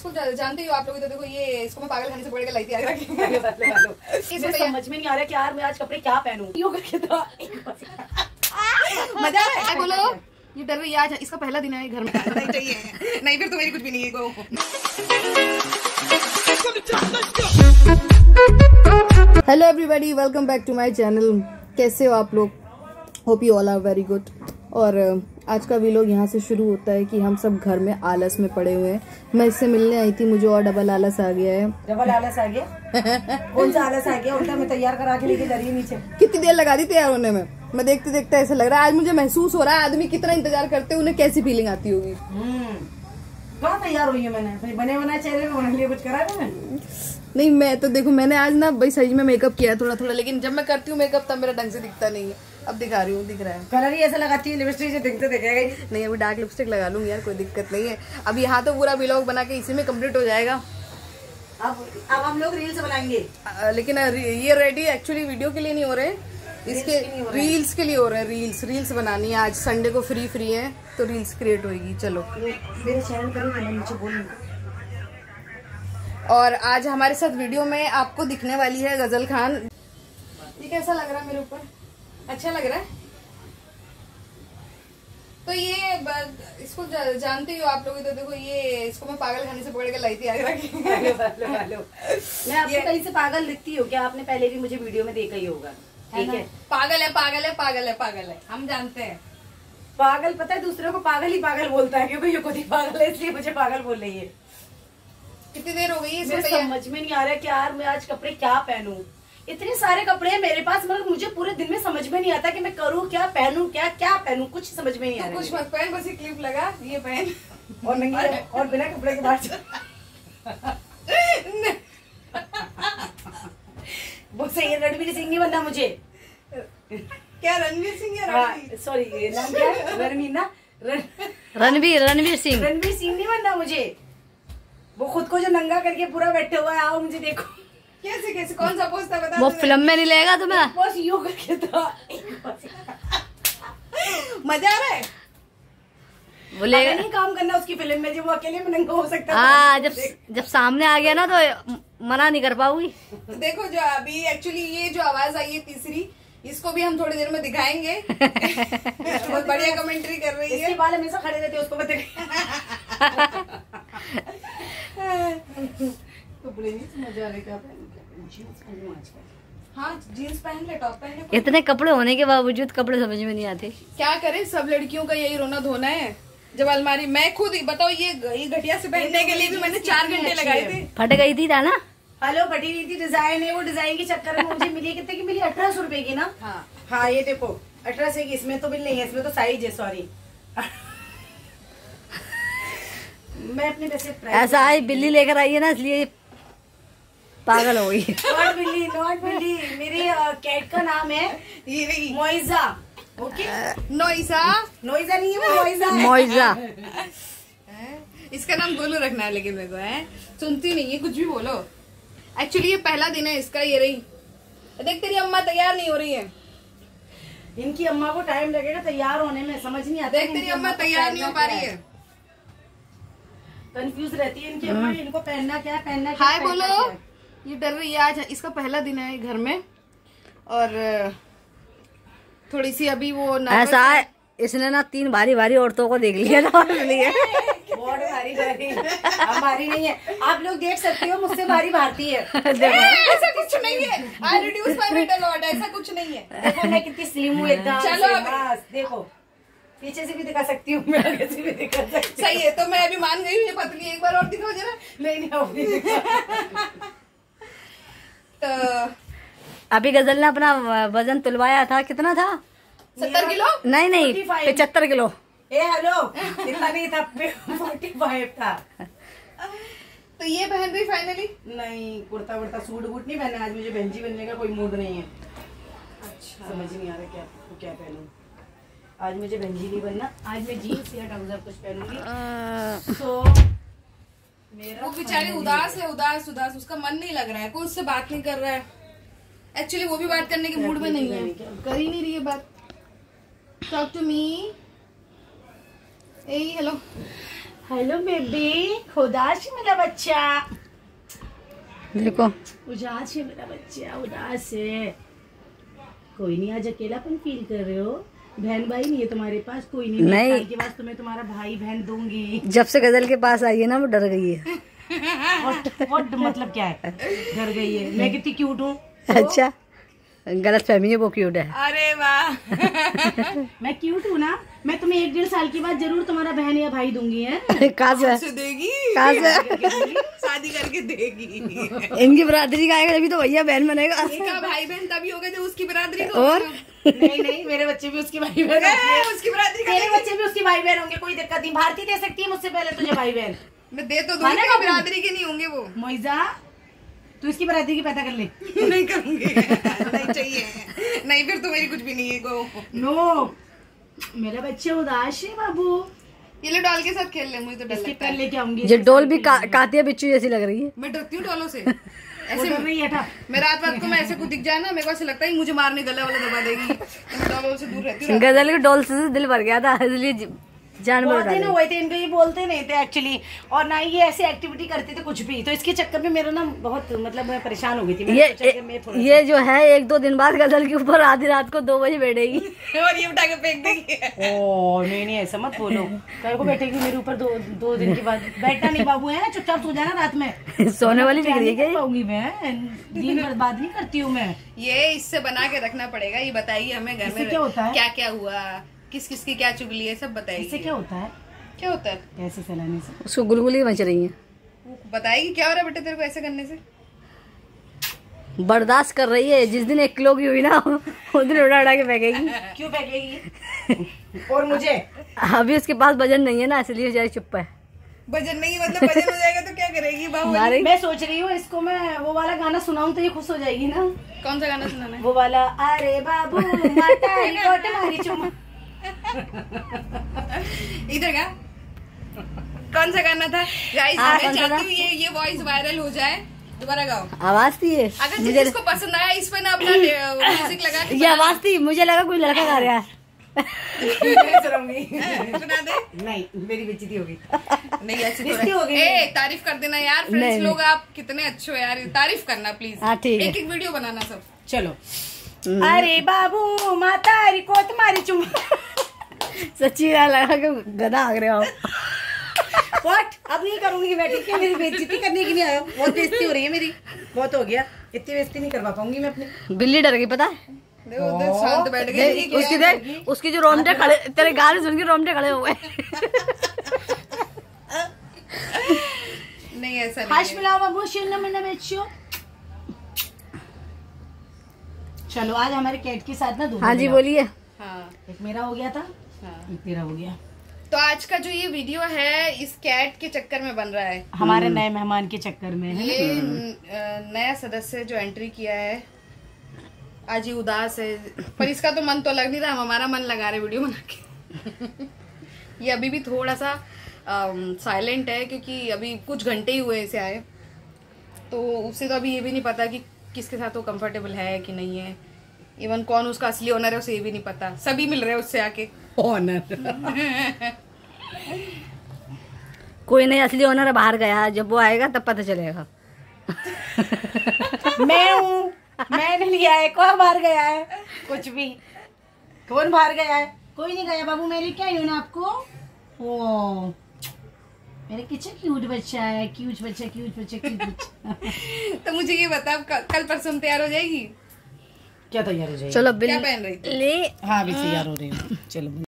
इसको जानते हो आप लोग तो देखो ये इसको मैं पागल खाने से पकड़ के लाई थी आगरा की समझ में नहीं आ रहा कि यार मैं आज कपड़े क्या पहनूं। यो करके था मज़ा आ रहा है बोलो। ये डर रही आज इसका पहला दिन है घर में। नहीं चाहिए। नहीं फिर तो मेरी कुछ भी नहीं है go. Hello everybody welcome back to my channel कैसे हो आप लोग? Hope you all are very good और आज का वीलॉग यहाँ से शुरू होता है कि हम सब घर में आलस में पड़े हुए हैं। मैं इससे मिलने आई थी मुझे और डबल आलस आ गया है। डबल आलस आ गया? कौन सा आलस आ गया? उल्टा मैं तैयार करा के लेके जा रही हूँ नीचे। कितनी देर लगा दी तैयार होने में? मैं देखते देखते ऐसा लग रहा है आज मुझे महसूस हो रहा है आदमी कितना इंतज़ार करते हैं उन्हें कैसी फीलिंग आती होगी? हम्म। कहाँ तैयार हुई है मैंने? बने बनाए चेहरे में बनाने के लिए कुछ करा मैंने? नहीं मैं तो देखो मैंने आज ना भाई सही में मेकअप किया है थोड़ा थोड़ा लेकिन जब मैं करती हूँ मेकअप तब मेरा ढंग से दिखता नहीं है। अब दिखा रही हूँ दिख रहा है। कलर ही ऐसा लगाती है लिपस्टिक से दिखते दिखेगा नहीं अभी डार्क लिपस्टिक लगा लूँगी यार कोई दिक्कत नहीं है। अब यहाँ तो पूरा व्लॉग बना के इसी में कंप्लीट हो जाएगा। अब अब हम लोग रील्स बनाएँगे। लेकिन ये रेडी एक्चुअली वीडियो के लिए नहीं हो रहे। इसके रील्स के लिए हो रहे हैं रील्स रील्स बनानी है। आज संडे को फ्री फ्री है तो रील्स क्रिएट होगी चलो। मेरे चैनल पर मैंने नीचे बोल और आज हमारे साथ वीडियो में आपको दिखने वाली है गज़ल खान। ये कैसा लग रहा है मेरे ऊपर? अच्छा लग रहा है? तो ये इसको जानते ही हो आप लोग तो देखो ये इसको मैं पागल खाने से पकड़ के लाई थी आगरा की मैं आपको कहीं से पागल दिखती हूँ क्या आपने पहले भी मुझे वीडियो में देखा ही होगा? ठीक है? पागल है पागल है पागल है पागल है। हम जानते हैं। पागल पता है दूसरे को पागल ही पागल बोलता है क्योंकि ये खुद ही पागल है इसलिए मुझे पागल बोल रही है। कितनी देर हो गई है मेरे समझ में नहीं आ रहा कि यार मैं आज कपड़े क्या पहनूं? इतने सारे कपड़े हैं मेरे पास मगर मुझे पूरे दिन में समझ में नहीं आता कि मैं करूँ क्या पहनूं क्या क्या पहनूं कुछ समझ में नहीं आ तो रहा कुछ मत पहन बस ये क्लिप लगा ये पहन। और नंगी और बिना कपड़े के बाहर वो सही है रणवीर सिंह नहीं बनना मुझे। क्या रणवीर सिंह या हाँ रणवीर? सॉरी नाम क्या रणवीर ना रणवीर रणवीर सिंह। रणवीर सिंह नहीं बनना मुझे। वो खुद को जो नंगा करके पूरा बैठे हुआ है आओ मुझे देखो। कैसे कैसे? कौन सा पोस्ट था बता वो फ़िल्म में नहीं लेगा तुम्हें? बस यू करके था मज़ा आ रहा है? वो लेगा नहीं काम करना उसकी फ़िल्म में जो वो अकेले में नंगा हो सकता था। हाँ जब जब सामने आ गया ना तो मना नहीं कर पाऊँगी। देखो जो अभी एक्चुअली ये जो आवाज़ आई है तीसरी इसको भी हम थोड़ी देर में दिखाएँगे। बहुत बढ़िया कमेंट्री कर रही इसके है बाल हमेशा खड़े रहते हैं, उसको बता जीन्स हाँ जीन्स पहन ले टॉप पहन ले इतने कपड़े होने के बावजूद कपड़े समझ में नहीं आते। क्या करें? सब लड़कियों का यही रोना धोना है। जब अलमारी मैं खुद ही बताओ ये ये घटिया से पहनने के लिए भी मैंने चार घंटे लगाए थे। फट गई थी था ना हेलो फटी हुई थी डिज़ाइन है वो डिज़ाइन के चक्कर में मुझे मिली। कितने की मिली? अठारह सौ रुपए की ना? हाँ। हाँ ये देखो अठारह सौ की इसमें तो मिल नहीं है इसमें तो साइज़ है सॉरी मैं अपने वैसे ऐसा आई बिल्ली लेकर आई है ना इसलिए पागल हो गई। नॉट बिल्ली नॉट बिल्ली मेरी कैट का नाम है मोइजा ओके नोइसा नोइजा नहीं है। मोइजा मोइजा इसका नाम गोलू रखना है लेकिन मेरे को है? सुनती नहीं है कुछ भी बोलो। एक्चुअली ये पहला दिन है इसका ये रही देख तेरी अम्मा तैयार नहीं हो रही है। इनकी अम्मा को टाइम लगेगा तैयार होने में समझ नहीं आता देख तेरी अम्मा तैयार नहीं हो पा रही है। कंफ्यूज रहती है इनकी अम्मा इनको पहनना क्या पहनना क्या हाय है, पहनना बोलो। क्या ये डर रही है आज इसका पहला दिन है घर में। और थोड़ी सी अभी वो ऐसा है इसने ना तीन भारी भारी औरतों को देख लिया ना इसलिए बहुत भारी भारी। हम भारी नहीं है। आप लोग देख सकते हो मुझसे भारी भारती है। ऐसा कुछ नहीं है। I reduce my weight lot ऐसा कुछ नहीं है। देखो मैं कितनी स्लिम हूँ एकदम चलो देखो। पीछे से भी दिखा सकती हूँ मैं आगे से भी दिखा सकती सही है तो मैं अभी मान गई हूँ ये पतली एक बार और दिखाओ जरा। नहीं नहीं अब नहीं तो अभी गज़ल ने अपना वज़न तुलवाया था कितना था? सत्तर किलो? नहीं नहीं 45 पचहत्तर किलो। ए हेलो इतना नहीं था फोर्टी फाइव था। तो ये पहन रही फाइनली नहीं कुर्ता वुर्ता सूट वूट नहीं पहना आज मुझे बेंची बनने का कोई मूड नहीं है। अच्छा। समझ नहीं आ रहा क्या क्या पहनूं। आज मुझे बेंजी नहीं बनना। आज मैं जीन्स या ट्राउज़र कुछ पहनूँगी। तो मेरा वो बेचारी उदास है उदास उदास। उसका मन नहीं लग रहा है कोई उससे बात नहीं कर रहा है। एक्चुअली वो भी बात करने के मूड में नहीं है। कर ही नहीं रही है बात। टॉक टू मी ए हेलो हेलो बेबी उदास है मेरा बच्चा। देखो। उदास है मेरा बच्चा उदास है। कोई नहीं आज अकेलापन फील कर रहे हो? बहन भाई नहीं है तुम्हारे पास? कोई नहीं नहीं। के पास तुम्हें तुम्हारा भाई बहन दूँगी। जब से गज़ल के पास आई है ना वो डर गई है। what मतलब क्या है? डर गई है। मैं कितनी क्यूट हूँ। अच्छा। गलत फहमी है वो क्यूट है। अरे वाह। मैं क्यूट हूँ ना मैं तुम्हें एक डेढ़ साल के बाद ज़रूर तुम्हारा बहन या भाई दूँगी है? कहाँ से? देगी? कहाँ से? शादी करके देगी। इनकी बरादरी का आएगा तभी तो भैया बहन बनेगा। इसका भाई बहन तभी होगा जब उसकी बरादरी का और? नहीं नहीं मेरे बच्चे भी उसकी भाई बहन होंगे। उसकी बरादरी का तेरे बच्चे भी उसकी भाई बहन होंगे कोई दिक्कत नहीं। भारती दे सकती है मुझसे पहले तुझे भाई बहन। मैं दे तो दूँगी बरादरी के नहीं होंगे वो। मोइजा तू इसकी बरादरी की पैदा कर ले। नहीं करूँगी। नहीं चाहिए। नहीं फिर तो मेरी कुछ भी नहीं है गो। नो मेरा बच्चे उदास है बाबू। ये ले डॉल के साथ खेल ले मुझे तो डर इसके लगता पैर है लेके आऊँगी ये डॉल भी का, कातिया बिच्छू जैसी लग रही है। मैं डरती हूँ डॉलों से। ऐसे नहीं हटा। मैं रात रात को मैं ऐसे कुछ दिख जाए ना मेरे को ऐसे लगता है मुझे मारने गला वाला दबा देगी। तो डॉलों से दूर रहती हूँ गज़ल के। डॉल से दिल भर गया था इसलिए जानवर दिन हुए थे इनको ये बोलते नहीं थे एक्चुअली और ना ही ये ऐसी एक्टिविटी करते थे कुछ भी। तो इसके चक्कर में मेरा ना बहुत मतलब मैं परेशान हो गई थी। ये थोड़ा ये जो है एक दो दिन बाद गज़ल के ऊपर आधी रात को दो बजे बैठेगी। और ये उठा के फेंक देगी। ओ नहीं नहीं ऐसा मत बोलो। कल को बैठेगी मेरे ऊपर दो दो दिन के बाद। बैठना नहीं बाबू है? चुपचाप सो जाना रात में। सोने वाली दिख रही है क्या पाऊँगी मैं। दिन बर्बाद नहीं करती हूँ मैं। ये इससे बना के रखना पड़ेगा ये बताइए हमें घर में क्या होता है? क्या क्या हुआ? किस किस की क्या चुगली है सब बताएगी। इससे क्या होता है? क्या होता है? कैसे चलाने से। उसको गुलगुली मच रही है वो बताएगी क्या हो रहा है बेटे तेरे को ऐसे करने से? बर्दाश्त कर रही है जिस दिन एक किलो की हुई ना उस दिन उड़ा उड़ा के फेंकेगी। क्यों फेंकेगी? और मुझे? अभी उसके पास वज़न नहीं है ना इसलिए बेचारी चुप है। वज़न नहीं मतलब वज़न हो जाएगा तो क्या करेगी बाबू मैं सोच रही हूँ इसको मैं वो वाला गाना सुनाऊं तो ये खुश हो जाएगी ना। कौन सा गाना सुनाना है? वो वाला अरे बाबू माता इधर का कौन सा गाना था? गाइस हाँ, मैं चाहती हूँ ये ये वॉइस वायरल हो जाए। दोबारा गाओ। आवाज़ थी ये? अगर मुझे जिसको पसंद आया इस पे ना अपना म्यूज़िक लगा ये आवाज़ थी मुझे लगा कोई लड़का गा रहा है। सुना दे। नहीं मेरी बेइज्जती होगी। नहीं ऐसी हो गई ए तारीफ़ कर देना यार नहीं, फ्रेंड्स लोग आप कितने अच्छे हो यार। तारीफ़ करना प्लीज़। एक एक वीडियो बनाना सब। चलो। अरे बाबू माता रिकॉर्ड मारी चुम्मा। सच्ची ना लगा के गधा आग रहे हो। व्हाट अब नहीं करूँगी मैं ठीक है? मेरी बेइज्जती करने की नहीं आया बहुत बेइज्जती हो रही है मेरी। बहुत हो गया। इतनी बेइज्जती नहीं करवा पाऊँगी मैं अपनी। बिल्ली डर गई पता है? शांत बैठ गई। उसकी देख उसकी जो रोमटे खड़े तेरे गाने सुन के रोमटे खड़े हो गए। नहीं ऐसा नहीं हाश मिलाओ बाबू शिरना मिलना बेचियो। चलो आज हमारे कैट के साथ ना हाँ जी बोलिए। हाँ एक मेरा हो गया था। हाँ। तेरा हो गया। तो आज का जो ये वीडियो है इस कैट के चक्कर में बन रहा है। हमारे नए मेहमान के चक्कर में है ये नया सदस्य जो एंट्री किया है आज ये उदास है। पर इसका तो मन तो लग नहीं रहा हम हमारा मन लगा रहे वीडियो बना के। ये अभी भी थोड़ा सा साइलेंट है क्योंकि अभी कुछ घंटे ही हुए इसे आए। तो उसे तो अभी ये भी नहीं पता कि किसके साथ वो कंफर्टेबल है कि नहीं है। इवन कौन उसका असली ओनर है उसे ये भी नहीं पता। सभी मिल रहे हैं उससे आके। ऑनर कोई नहीं असली ओनर बाहर गया। जब वो आएगा तब पता चलेगा। मैं हूँ। मैंने लिया है कौन बाहर गया है? कुछ भी। कौन बाहर गया है? कोई नहीं गया। बाबू मैं लेके आई हूँ ना आपको? ओ मेरे किचन क्यूट बच्चा है। क्यूट बच्चा क्यूट बच्चा क्यूट बच्चा। तो मुझे ये बता कल परसों तैयार हो जाएगी? क्या तैयार हो जाएगी चलो क्या पहन रही ले। हाँ अभी तैयार हो रही हूँ। चलो